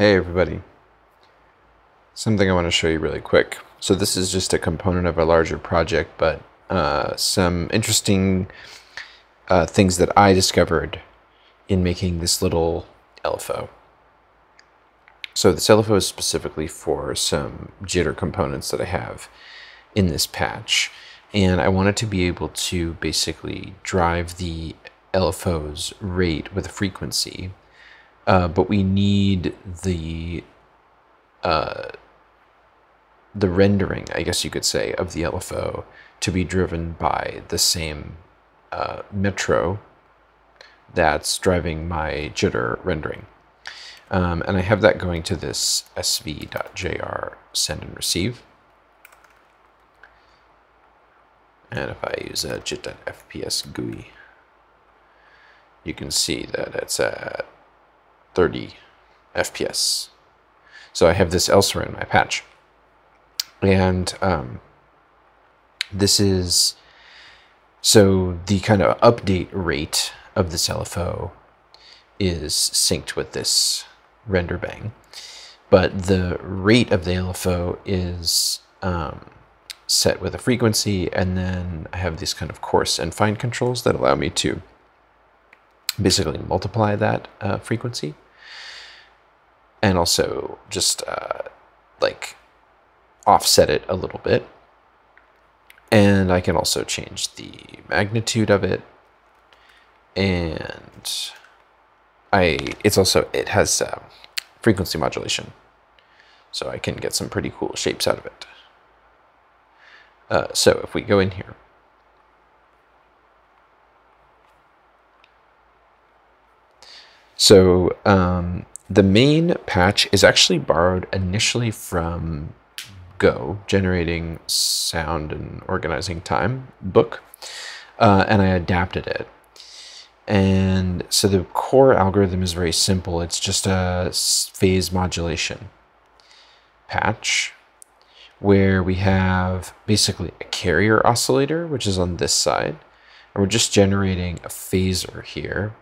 Hey everybody. Something I want to show you really quick. So this is just a component of a larger project, but uh, some interesting uh, things that I discovered in making this little LFO. So this LFO is specifically for some jitter components that I have in this patch. And I wanted to be able to basically drive the LFO's rate with a frequency uh, but we need the uh, the rendering, I guess you could say, of the LFO to be driven by the same uh, metro that's driving my jitter rendering. Um, and I have that going to this sv.jr send and receive. And if I use a jit.fps GUI, you can see that it's at 30 FPS. So I have this elsewhere in my patch. And um, this is, so the kind of update rate of this LFO is synced with this render bang. But the rate of the LFO is um, set with a frequency, and then I have these kind of coarse and fine controls that allow me to basically multiply that uh, frequency and also just uh, like offset it a little bit. And I can also change the magnitude of it. And I, it's also, it has uh, frequency modulation. So I can get some pretty cool shapes out of it. Uh, so if we go in here, So um, the main patch is actually borrowed initially from Go, generating sound and organizing time book, uh, and I adapted it. And so the core algorithm is very simple. It's just a phase modulation patch where we have basically a carrier oscillator, which is on this side, and we're just generating a phasor here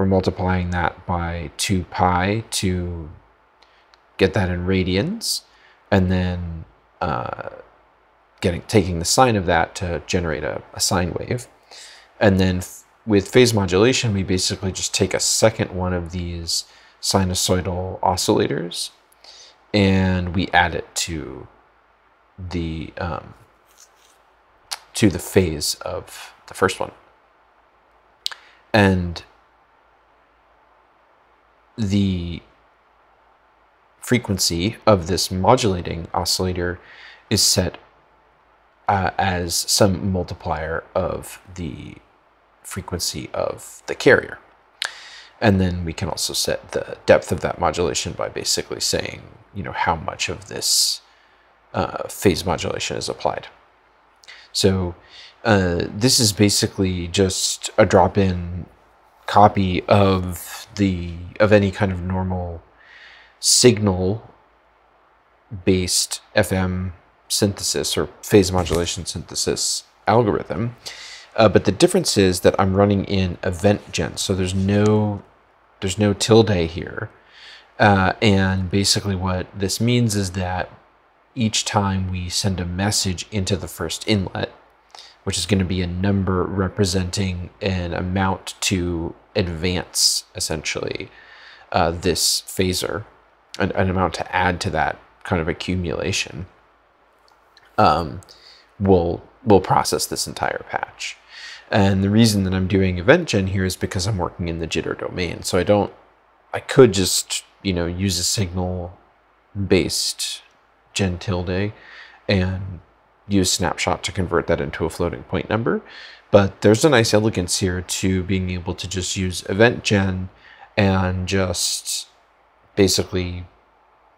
we're multiplying that by 2 pi to get that in radians, and then uh, getting taking the sine of that to generate a, a sine wave. And then with phase modulation, we basically just take a second one of these sinusoidal oscillators and we add it to the um, to the phase of the first one. And the frequency of this modulating oscillator is set uh, as some multiplier of the frequency of the carrier. And then we can also set the depth of that modulation by basically saying, you know, how much of this uh, phase modulation is applied. So uh, this is basically just a drop-in copy of the of any kind of normal signal based FM synthesis or phase modulation synthesis algorithm. Uh, but the difference is that I'm running in event gen, so there's no there's no tilde here. Uh, and basically what this means is that each time we send a message into the first inlet, which is going to be a number representing an amount to advance, essentially, uh, this phasor, an, an, amount to add to that kind of accumulation, um, will will process this entire patch. And the reason that I'm doing event gen here is because I'm working in the jitter domain. So I don't, I could just, you know, use a signal based gen tilde and use snapshot to convert that into a floating point number. But there's a nice elegance here to being able to just use event gen and just basically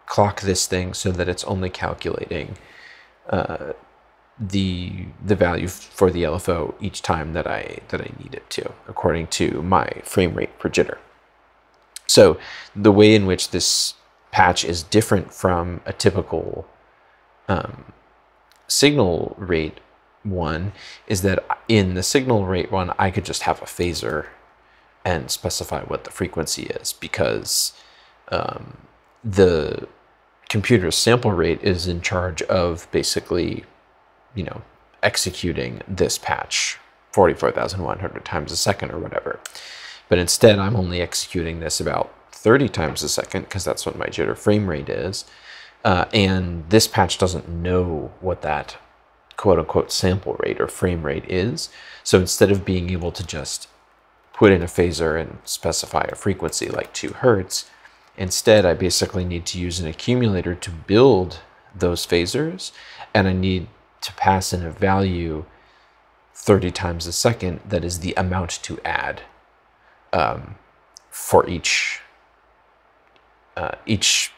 clock this thing so that it's only calculating uh, the the value for the LFO each time that I that I need it to, according to my frame rate per jitter. So the way in which this patch is different from a typical um, signal rate one is that in the signal rate one, I could just have a phasor and specify what the frequency is because um, the computer's sample rate is in charge of basically, you know, executing this patch 44,100 times a second or whatever. But instead, I'm only executing this about 30 times a second because that's what my jitter frame rate is. Uh, and this patch doesn't know what that quote unquote sample rate or frame rate is. So instead of being able to just put in a phasor and specify a frequency like 2 hertz, instead I basically need to use an accumulator to build those phasors and I need to pass in a value 30 times a second that is the amount to add um, for each uh, each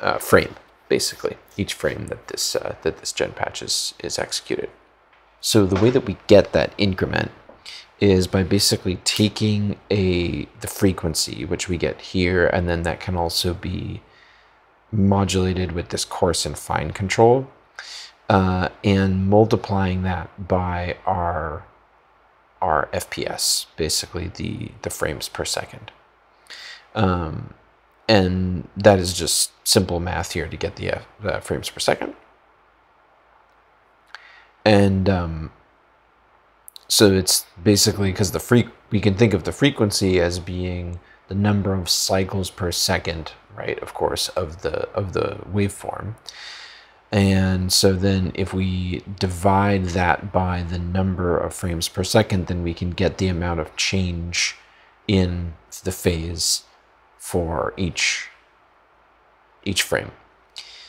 uh, frame, basically each frame that this uh, that this gen patch is is executed. So the way that we get that increment is by basically taking a the frequency which we get here, and then that can also be modulated with this coarse and fine control uh, and multiplying that by our our FPS, basically the the frames per second. Um, and that is just simple math here to get the, uh, frames per second. And um, so it's basically because the free we can think of the frequency as being the number of cycles per second, right? Of course, of the of the waveform. And so then if we divide that by the number of frames per second, then we can get the amount of change in the phase for each, each frame.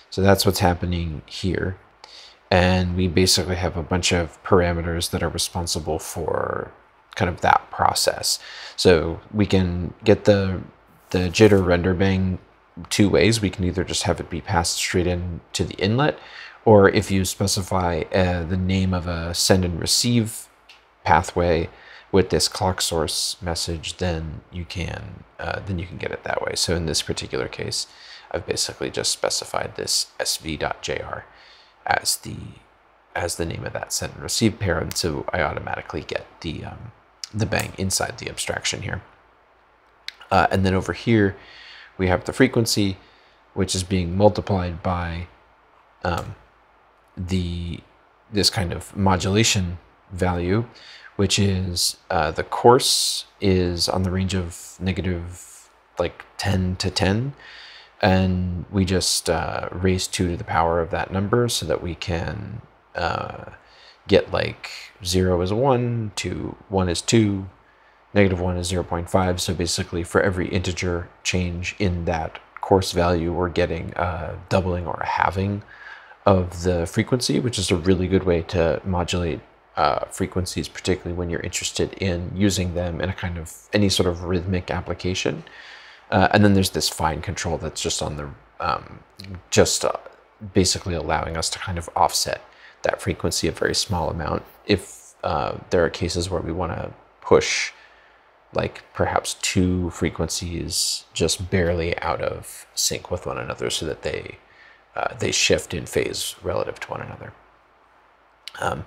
So that's what's happening here. And we basically have a bunch of parameters that are responsible for kind of that process. So we can get the, the jitter render bang two ways. We can either just have it be passed straight in to the inlet, or if you specify uh, the name of a send and receive pathway with this clock source message, then you can uh, then you can get it that way. So in this particular case, I've basically just specified this sv.jr as the as the name of that send and receive pair, and so I automatically get the um, the bang inside the abstraction here. Uh, and then over here, we have the frequency, which is being multiplied by um, the this kind of modulation value, which is uh, the coarse is on the range of negative like 10 to 10 and we just uh, raise 2 to the power of that number so that we can uh, get like 0 is 1, 2, 1 is 2, negative 1 is 0.5. So basically for every integer change in that coarse value, we're getting a doubling or a halving of the frequency, which is a really good way to modulate uh, frequencies, particularly when you're interested in using them in a kind of any sort of rhythmic application. Uh, and then there's this fine control that's just on the, um, just uh, basically allowing us to kind of offset that frequency a very small amount. If uh, there are cases where we want to push like perhaps two frequencies just barely out of sync with one another so that they uh, they shift in phase relative to one another. Um,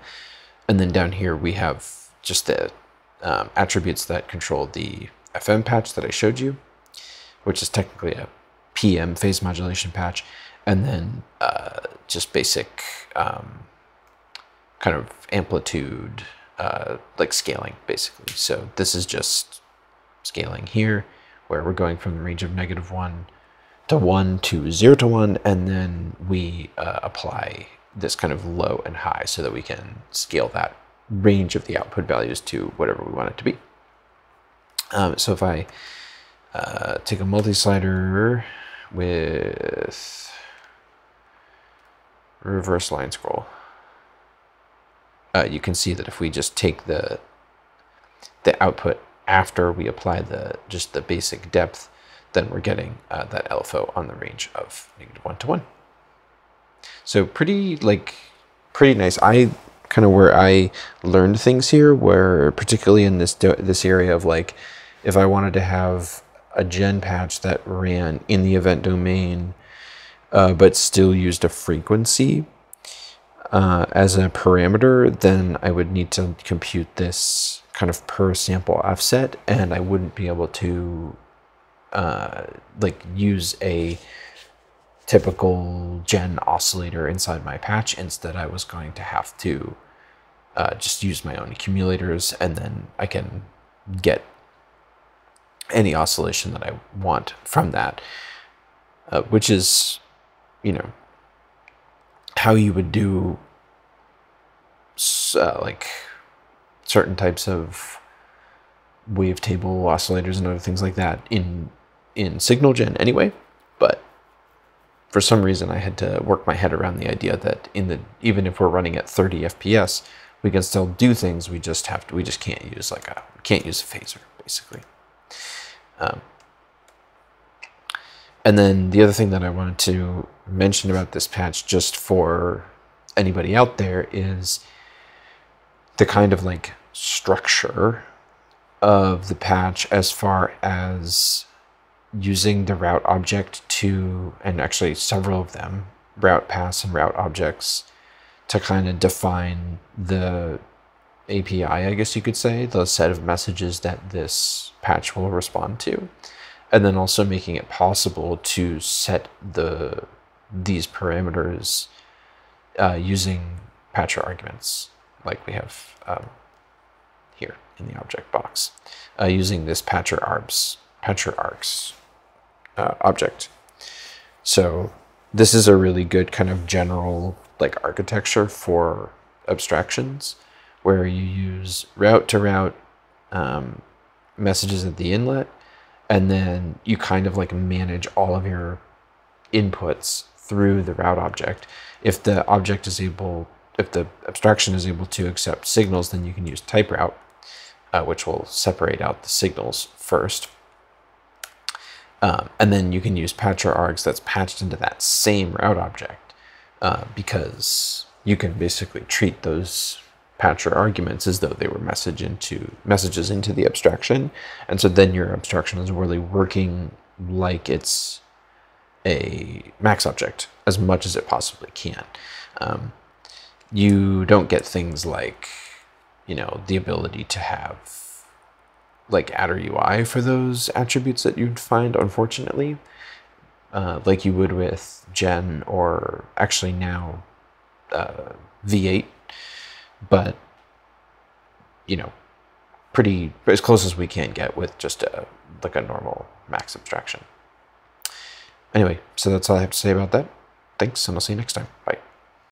and then down here we have just the um, attributes that control the FM patch that I showed you, which is technically a PM phase modulation patch, and then uh, just basic um, kind of amplitude uh, like scaling basically. So this is just scaling here where we're going from the range of negative 1 to 1 to 0 to 1 and then we uh, apply this kind of low and high so that we can scale that range of the output values to whatever we want it to be. Um, so if I uh, take a multi-slider with reverse line scroll, uh, you can see that if we just take the the output after we apply the just the basic depth, then we're getting uh, that LFO on the range of negative one to one. So pretty like pretty nice. I kind of where I learned things here, where particularly in this this area of like, if I wanted to have a gen patch that ran in the event domain, uh, but still used a frequency, uh, as a parameter, then I would need to compute this kind of per sample offset, and I wouldn't be able to uh, like use a typical gen oscillator inside my patch. Instead, I was going to have to uh, just use my own accumulators and then I can get any oscillation that I want from that, uh, which is, you know, how you would do uh, like certain types of wavetable oscillators and other things like that in in signal gen anyway for some reason I had to work my head around the idea that in the even if we're running at 30 fps we can still do things. We just have to we just can't use like a can't use a phasor basically. Um, and then the other thing that I wanted to mention about this patch just for anybody out there is the kind of like structure of the patch as far as using the route object to, and actually several of them, route pass and route objects, to kind of define the API, I guess you could say, the set of messages that this patch will respond to. And then also making it possible to set the these parameters uh, using patcher arguments, like we have um, here in the object box, uh, using this patcher args, patcher args uh, object. So this is a really good kind of general like architecture for abstractions where you use route to route um, messages at the inlet and then you kind of like manage all of your inputs through the route object. If the object is able, if the abstraction is able to accept signals, then you can use type route, uh, which will separate out the signals first. Um, and then you can use patcher args that's patched into that same route object uh, because you can basically treat those patcher arguments as though they were message into messages into the abstraction. And so then your abstraction is really working like it's a max object as much as it possibly can. Um, you don't get things like, you know, the ability to have like attrui for those attributes that you'd find, unfortunately, uh, like you would with Gen or actually now uh, V8 but you know, pretty as close as we can get with just a like a normal max abstraction. Anyway, so that's all I have to say about that. Thanks, and I'll see you next time. Bye.